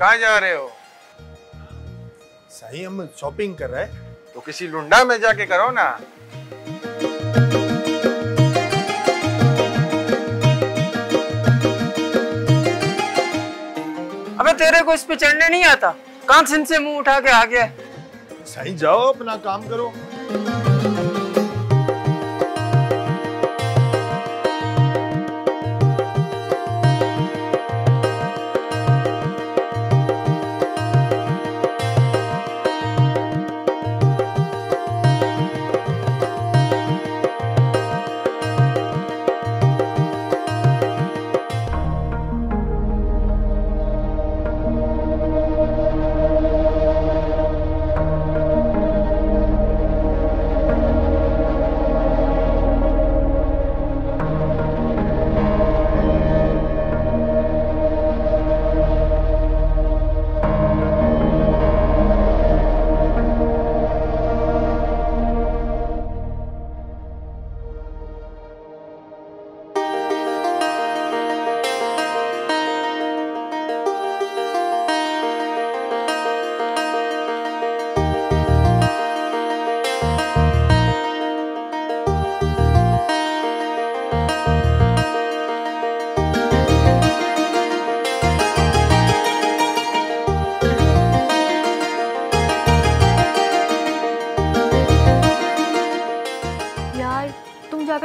कहाँ जा रहे हो? सही हम शॉपिंग कर रहे हैं। तो किसी लुंडा में जाके करो ना। अबे तेरे को इस पे चढ़ने नहीं आता? कान सिन से मुँह उठा के आ गया सही जाओ अपना काम करो।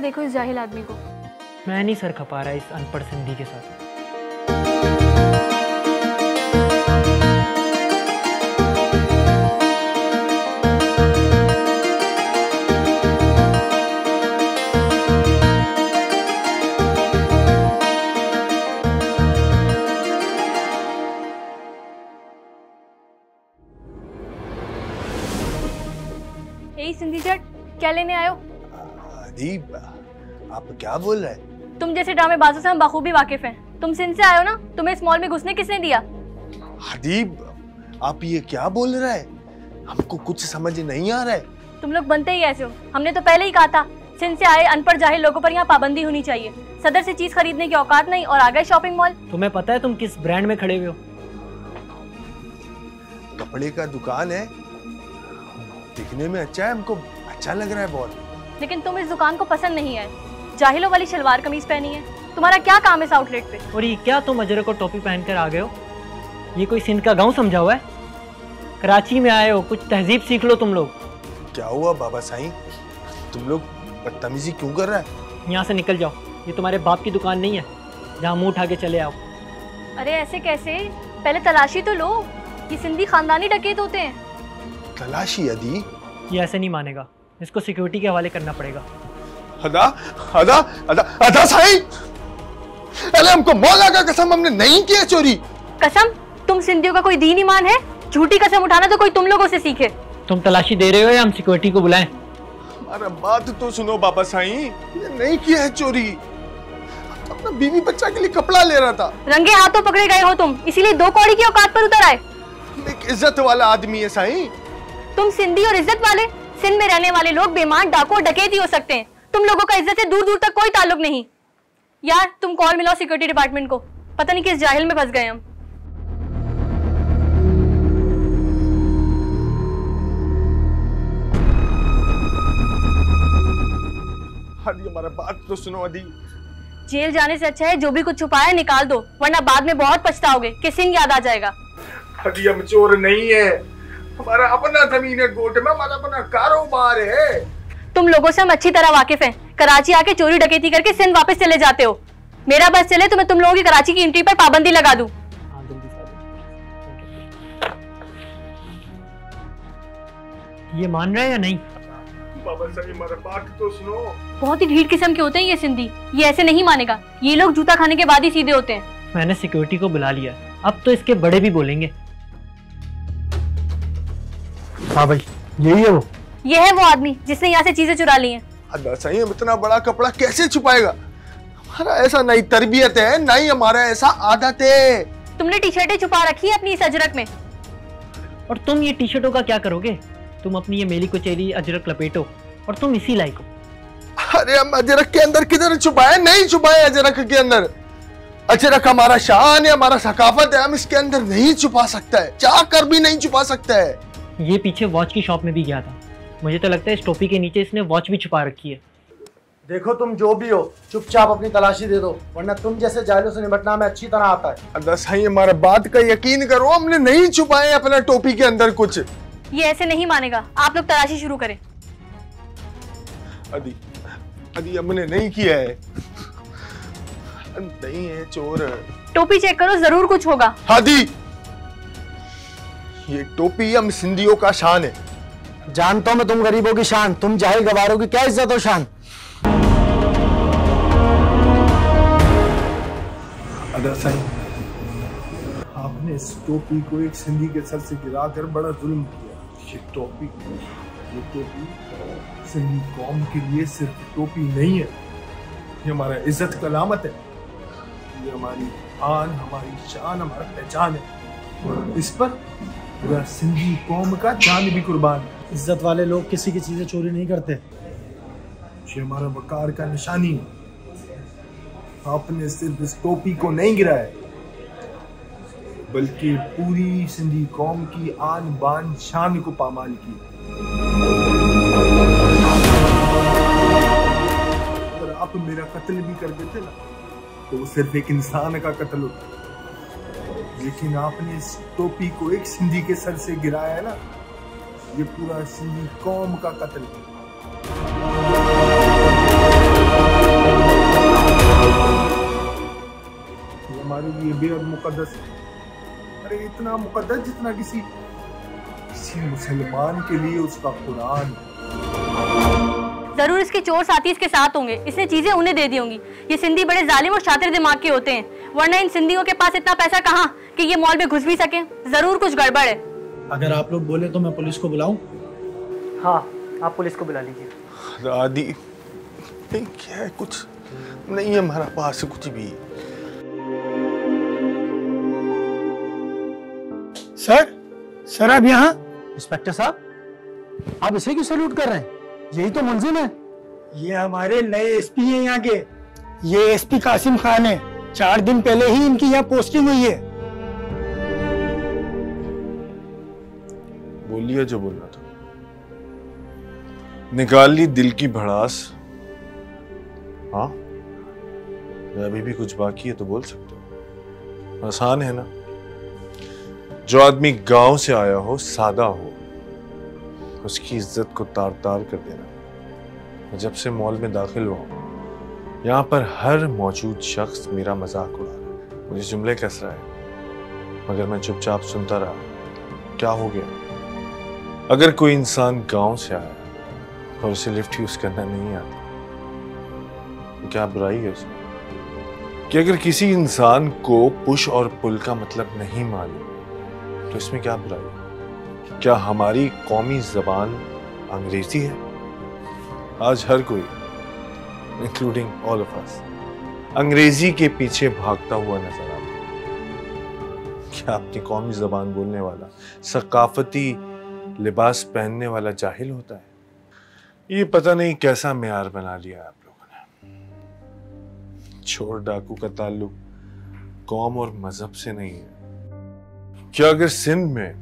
तुम देखो इस जाहिल आदमी को। मैं नहीं सर खपा रहा इस अनपढ़ सिंधी के साथ। सिंधी जट क्या लेने आयो अदीब आप क्या बोल रहे हैं? तुम जैसे ड्रामेबाजों से हम बखूबी वाकिफ हैं। तुम सिंध से आयो ना? तुम्हें इस मॉल में घुसने किसने दिया? हदीब आप ये क्या बोल रहे हैं? हमको कुछ समझ नहीं आ रहा है। तुम लोग बनते ही ऐसे हो। हमने तो पहले ही कहा था सिंध से आए अनपढ़ जाहिल लोगों पर यहाँ पाबंदी होनी चाहिए। सदर से चीज़ खरीदने की औकात नहीं और आ गए शॉपिंग मॉल तुम्हें पता है तुम किस ब्रांड में खड़े हुए हो? कपड़े का दुकान है। दिखने में अच्छा है हमको अच्छा लग रहा है बहुत। लेकिन तुम इस दुकान को पसंद नहीं आए जाहिलों वाली शलवार कमीज पहनी है। तुम्हारा क्या काम है इस आउटलेट पे? और ये क्या तुम अजरक और टोपी पहनकर आ गए हो? ये कोई सिंध का गाँव समझा हुआ है? कराची में आए हो कुछ तहजीब सीख लो तुम लोग। क्या हुआ बाबा साईं? तुम लोग बदतमीजी क्यों कर रहा है? यहाँ से निकल जाओ। ये तुम्हारे बाप की दुकान नहीं है। जहाँ मुँह उठा के चले आओ। अरे ऐसे कैसे? पहले तलाशी तो लो। ये सिंधी खानदानी डकैत होते हैं। तलाशी अदी? ये ऐसे नहीं मानेगा। इसको सिक्योरिटी के हवाले करना पड़ेगा। अदा अदा अदा अदा साईं! अरे हमको मौला का कसम हमने नहीं किया चोरी। कसम? तुम सिंधियों का कोई दीन ईमान है? झूठी कसम उठाना तो कोई तुम लोगों से सीखे। तुम तलाशी दे रहे हो या हम सिक्योरिटी को बुलाएँ? हमारा बात तो सुनो बाबा साईं ये नहीं किया है चोरी। अपना बीवी बच्चा के लिए कपड़ा ले रहा था। रंगे हाथों पकड़े गए हो तुम इसीलिए दो कौड़ी की औकात पर उतर आए। एक इज़्ज़त वाला आदमी है साईं। तुम सिंधी और इज़्ज़त वाले? सिंध में रहने वाले लोग बेमान डाकू और डकैत ही हो सकते हैं। तुम लोगों का इज़्ज़त से दूर दूर तक कोई ताल्लुक नहीं। यार तुम कॉल मिलाओ सिक्योरिटी डिपार्टमेंट को? पता नहीं किस जाहिल में फंस गए हम। अदी हमारा बात तो सुनो अदी जेल जाने से अच्छा है जो भी कुछ छुपाया निकाल दो। वरना बाद में बहुत पछताओगे कि सिंह याद आ जाएगा। अदी हम चोर नहीं है। हमारा अपना ज़मीन है गोट में हमारा अपना कारोबार है। तुम लोगों से हम अच्छी तरह वाकिफ हैं। कराची आके चोरी डकैती करके सिंध वापस चले जाते हो। मेरा बस चले तो मैं तुम लोगों की कराची की एंट्री पर पाबंदी लगा दूँ। हाँ। ये मान रहे हैं या नहीं? बाबा हमारा बात तो सुनो। बहुत ही ढीठ किस्म के होते हैं ये सिंधी। ये ऐसे नहीं मानेगा। ये लोग जूता खाने के बाद ही सीधे होते हैं। मैंने सिक्योरिटी को बुला लिया। अब तो इसके बड़े भी बोलेंगे। हाँ भाई यही है वो। ये है वो आदमी जिसने यहाँ से चीज़ें चुरा ली हैं। अदा साईं हम इतना बड़ा कपड़ा कैसे छुपाएगा? हमारा ऐसा नहीं तरबियत है ना ही हमारा ऐसा आदत है। तुमने टी शर्टें छुपा रखी है अपनी इस अजरक में? और तुम ये टी शर्टों का क्या करोगे? तुम अपनी ये मेली कुचेली अजरक लपेटो और तुम इसी लायक हो। अरे हम अजरक के अंदर किधर छुपाए? नहीं छुपाए अजरक के अंदर। अजरक हमारा शान है हमारा सकाफत है हम इसके अंदर नहीं छुपा सकता। है चाह कर भी नहीं छुपा सकता। है ये पीछे वॉच की शॉप में भी गया था। मुझे तो लगता है इस टोपी के नीचे इसने वॉच भी छुपा रखी है। देखो तुम जो भी हो चुपचाप अपनी तलाशी दे दो वरना तुम जैसे जाहिलों से निपटना हमें अच्छी तरह आता है। अदा साईं हमारा बात का यकीन करो हमने नहीं छुपाए अपना टोपी के अंदर कुछ। ये ऐसे नहीं मानेगा। आप लोग तलाशी शुरू करें। अदी अदी हमने नहीं किया है। नहीं है चोर। टोपी चेक करो ज़रूर कुछ होगा। हादी! ये टोपी हम सिंधियों का शान है। जानता हूँ मैं तुम गरीबों की शान तुम जाहिल गवारों की क्या इज़्ज़त हो शान? अदा साईं आपने इस टोपी को एक सिंधी के सर से गिरा कर बड़ा जुल्म किया। ये टोपी ये टोपी सिंधी कौम के लिए सिर्फ़ टोपी नहीं है। ये हमारा इज़्ज़त का लामत है। ये हमारी आन हमारी शान हमारा पहचान है। इस पर पूरा सिंधी कौम का जान भी कुर्बान। इज़्ज़त वाले लोग किसी की चीज़ें चोरी नहीं करते। ये हमारा वकार का निशानी। आपने सिर्फ़ इस टोपी को नहीं गिराया बल्कि पूरी सिंधी कौम की आन बान शान को पामाल की। अगर आप मेरा कत्ल भी कर देते ना तो वो सिर्फ़ एक इंसान का कत्ल होता। लेकिन आपने इस टोपी को एक सिंधी के सर से गिराया है ना? ये पूरा सिंधी कौम का कत्ल है। हमारे लिए बेहद मुकद्दस है। अरे, इतना मुकद्दस जितना किसी किसी मुसलमान के लिए उसका कुरान ज़रूर इसके चोर साथी इसके साथ होंगे। इसने चीज़ें उन्हें दे दी होंगी। ये सिंधी बड़े जालिम और शातिर दिमाग के होते हैं। वरना इन सिंधियों के पास इतना पैसा कहाँ कि ये मॉल में घुस भी सके? ज़रूर कुछ गड़बड़ है। अगर आप लोग बोले तो मैं पुलिस को बुलाऊं। हाँ आप पुलिस को बुला लीजिए। नहीं क्या है कुछ? नहीं है हमारा पास कुछ भी। सर सर आप यहाँ? इंस्पेक्टर साहब आप इसे क्यों सैल्यूट कर रहे हैं? यही तो मुलजिम है। ये हमारे नए एसपी हैं यहाँ के। ये एसपी कासिम खान है। चार दिन पहले ही इनकी यहाँ पोस्टिंग हुई है। बोलिए जो बोलना था। निकाल ली दिल की भड़ास। हाँ अभी भी कुछ बाकी है तो बोल सकते हो। आसान है ना? जो आदमी गाँव से आया हो, सादा हो, उसकी इज़्ज़त को तार तार कर देना। जब से मॉल में दाखिल हुआ यहाँ पर हर मौजूद शख्स मेरा मज़ाक उड़ा रहा है। मुझे जुमले कस रहा है। मगर मैं चुपचाप सुनता रहा, क्या हो गया? अगर कोई इंसान गाँव से आया और उसे लिफ्ट यूज़ करना नहीं आता। तो क्या बुराई है उसमें? कि अगर किसी इंसान को पुश और पुल का मतलब नहीं मालूम तो इसमें क्या बुराई क्या हमारी कौमी जबान अंग्रेज़ी है? आज हर कोई इंक्लूडिंग ऑल ऑफ़ अस अंग्रेज़ी के पीछे भागता हुआ नज़र आता क्या अपनी कौमी जबान बोलने वाला, सकाफती लिबास पहनने वाला जाहिल होता है? ये पता नहीं कैसा मैार बना लिया आप लोगों ने। चोर डाकू का ताल्लुक कौम और मज़हब से नहीं है। क्या अगर सिंध में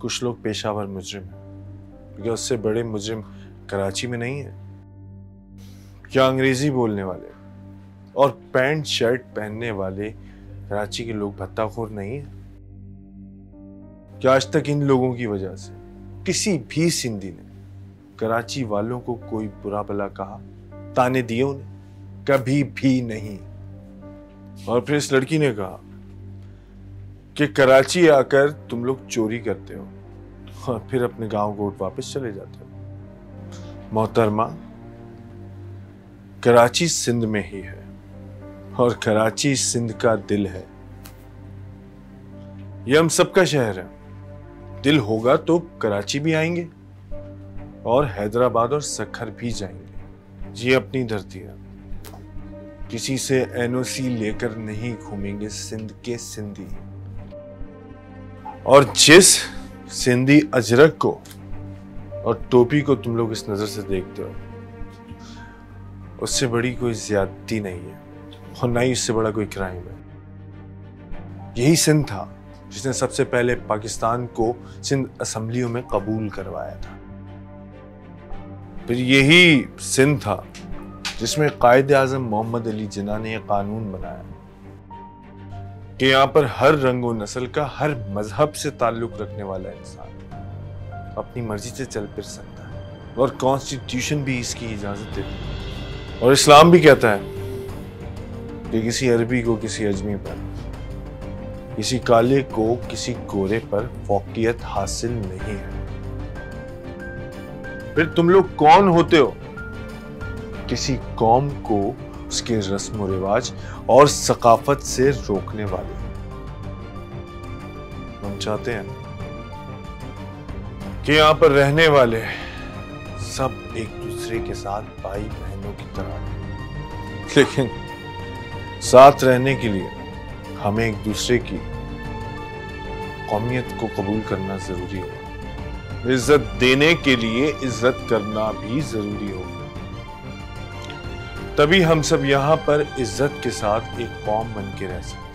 कुछ लोग पेशावर मुजरिम हैं? क्या उससे बड़े मुजरिम कराची में नहीं है। क्या अंग्रेज़ी बोलने वाले और पैंट, शर्ट पहनने वाले कराची के लोग भत्ताखोर नहीं है। क्या आज तक इन लोगों की वजह से किसी भी सिंधी ने कराची वालों को कोई बुरा भला कहा, ताने दिए उन्हें? कभी भी नहीं। और फिर इस लड़की ने कहा कि कराची आकर तुम लोग चोरी करते हो और फिर अपने गाँव गोट वापस चले जाते हो। मोहतरमा कराची सिंध में ही है और कराची सिंध का दिल है। यह हम सबका शहर है। दिल होगा तो कराची भी आएँगे और हैदराबाद और सखर भी जाएँगे। ये अपनी धरती है। किसी से एनओसी लेकर नहीं घूमेंगे सिंध के सिंधी। और जिस सिंधी अजरक को और टोपी को तुम लोग इस नज़र से देखते हो उससे बड़ी कोई ज्यादती नहीं है, और ना ही उससे बड़ा कोई क्राइम है। यही सिंध था, जिसने सबसे पहले पाकिस्तान को सिंध असम्बलियों में कबूल करवाया था। फिर यही सिंध था, जिसमें कायद आज़म मोहम्मद अली जिना ने यह कानून बनाया, कि यहाँ पर हर रंग नस्ल का हर मज़हब से ताल्लुक रखने वाला इंसान अपनी मर्ज़ी से चल फिर सकता है, और कॉन्स्टिट्यूशन भी इसकी इजाज़त देती है। और इस्लाम भी कहता है कि किसी अरबी को, किसी अजमी पर, किसी काले को, किसी गोरे पर फोकियत हासिल नहीं है। फिर तुम लोग कौन होते हो? किसी कौम को उसके रस्म रिवाज और सकाफत से रोकने वाले। हम चाहते हैं कि यहाँ पर रहने वाले सब एक दूसरे के साथ भाई बहनों। की तरह रहें। लेकिन साथ रहने के लिए हमें एक दूसरे की कौमियत को कबूल करना ज़रूरी होगा इज़्ज़त देने के लिए इज़्ज़त करना भी ज़रूरी होगा। तभी हम सब यहाँ पर इज़्ज़त के साथ एक कौम बन के रह सकते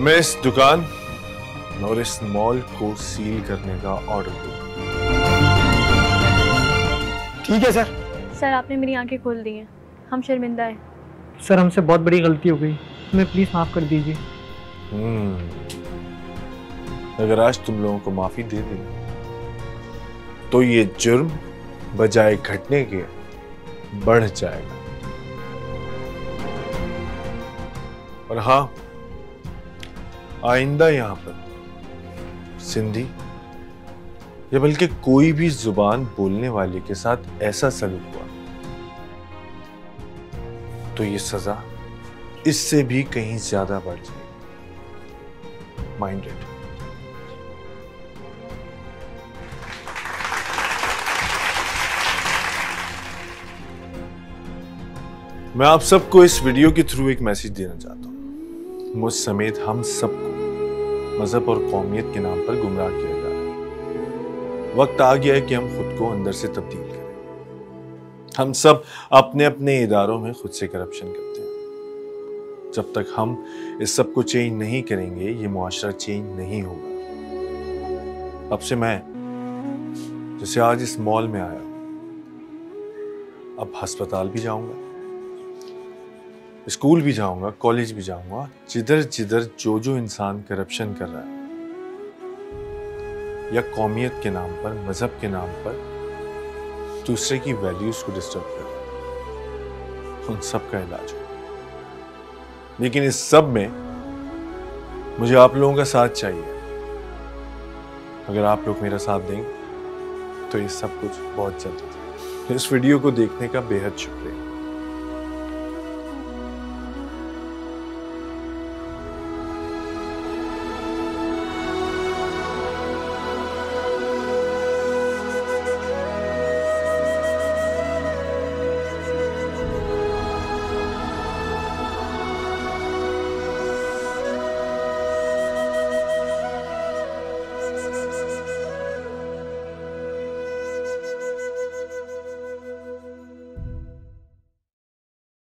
मैं इस दुकान और इस मॉल को सील करने का ऑर्डर ठीक है सर सर आपने मेरी आँखें खोल दी हैं। हम शर्मिंदा हैं। सर हमसे बहुत बड़ी गलती हो गई। हमें प्लीज़ माफ़ कर दीजिए। हम्म। अगर आज तुम लोगों को माफ़ी दे दी तो ये जुर्म बजाय घटने के बढ़ जाएगा। और हाँ आइंदा यहाँ पर सिंधी। या बल्कि कोई भी ज़ुबान बोलने वाले के साथ ऐसा सलूक हुआ तो ये सजा इससे भी कहीं ज़्यादा बढ़ जाएगी। Minded. मैं आप सबको इस वीडियो के थ्रू एक मैसेज देना चाहता हूँ। मुझ समेत हम सबको मज़हब और कौमियत के नाम पर गुमराह किया वक्त आ गया है कि हम खुद को अंदर से तब्दील करें। हम सब अपने अपने इदारों में खुद से करप्शन करते हैं। जब तक हम इस सबको चेंज नहीं करेंगे, ये मुआशरा चेंज नहीं होगा। अब से मैं, जैसे आज इस मॉल में आया अब अस्पताल भी जाऊँगा, स्कूल भी जाऊँगा, कॉलेज भी जाऊँगा जिधर जिधर जो जो इंसान करप्शन कर रहा है या कौमियत के नाम पर, मज़हब के नाम पर दूसरे की वैल्यूज़ को डिस्टर्ब कर उन सब का इलाज हो। लेकिन इस सब में मुझे आप लोगों का साथ चाहिए। अगर आप लोग मेरा साथ देंगे तो ये सब कुछ बहुत जल्द। इस वीडियो को देखने का बेहद शुक्रिया।